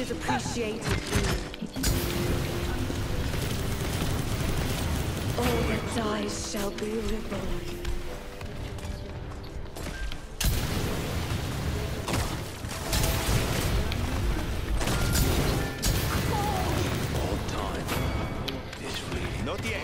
is appreciated. All that dies shall be reborn. Not yet.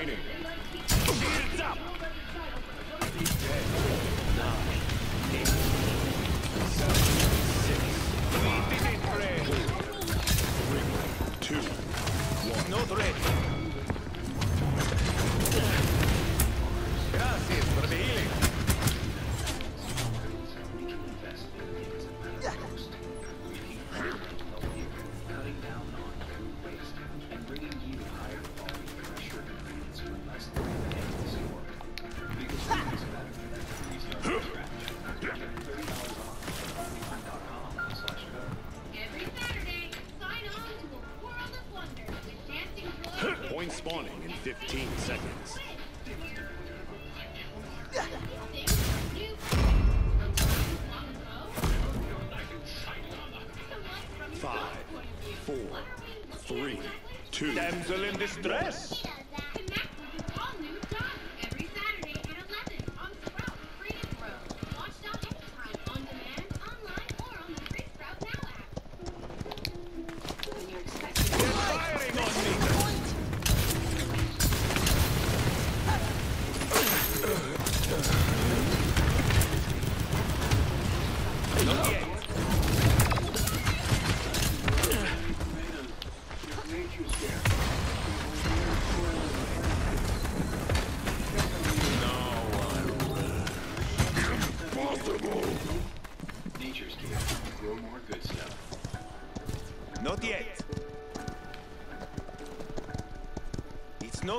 remaining. Up! Gracias for the healing. 15 seconds. Five, four, three, two. Damsel in distress.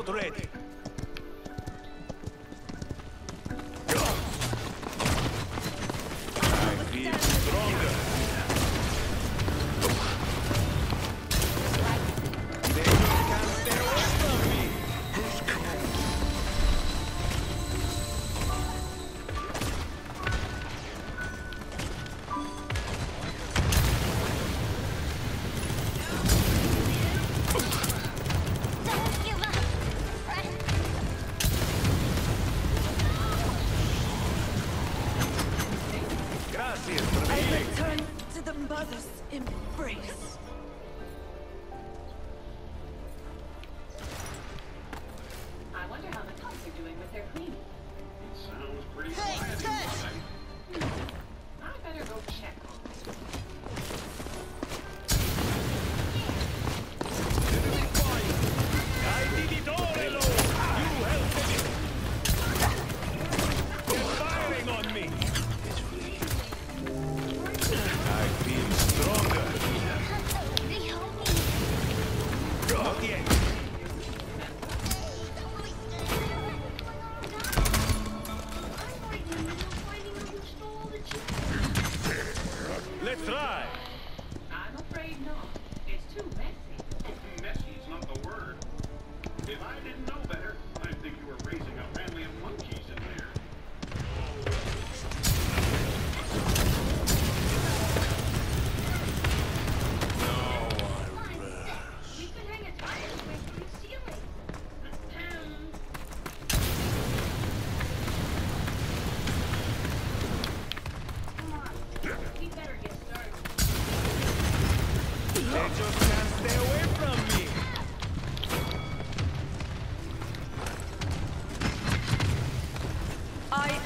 Load ready. mother's embrace.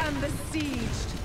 am besieged.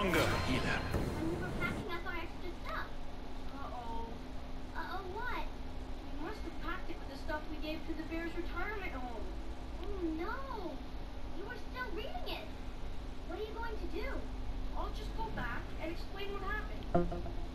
feel stronger, healer. And we were packing up our extra stuff. Uh-oh. Uh-oh, what? We must have packed it the stuff we gave to the bears' retirement home. Oh no. you